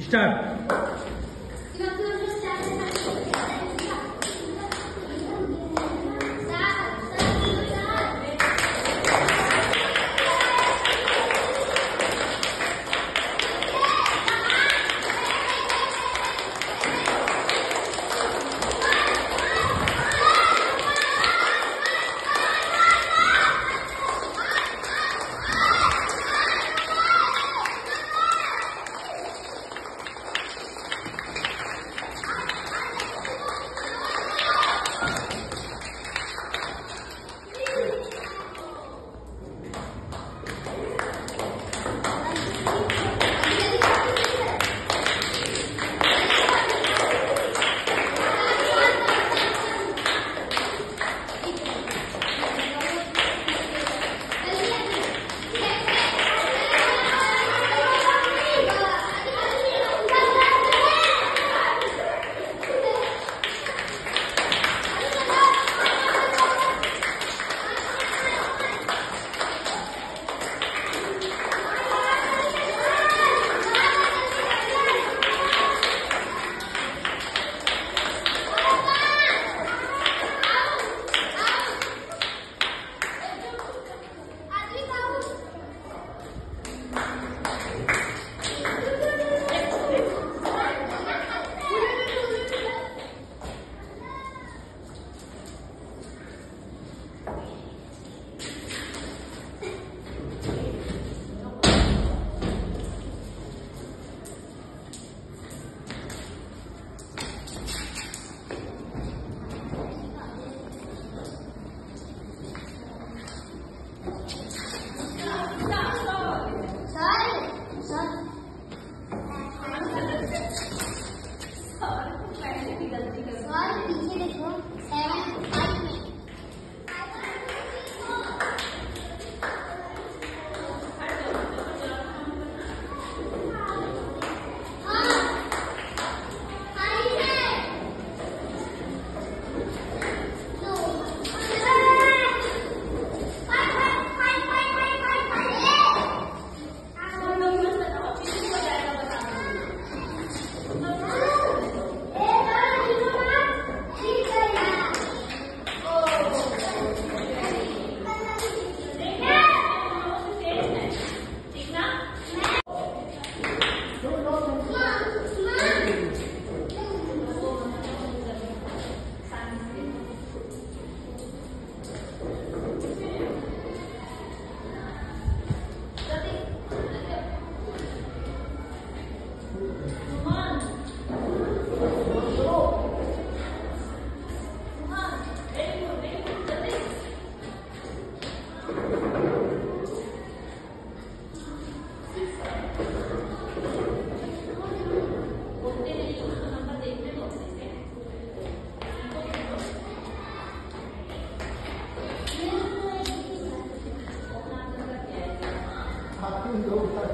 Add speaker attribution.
Speaker 1: した Gracias.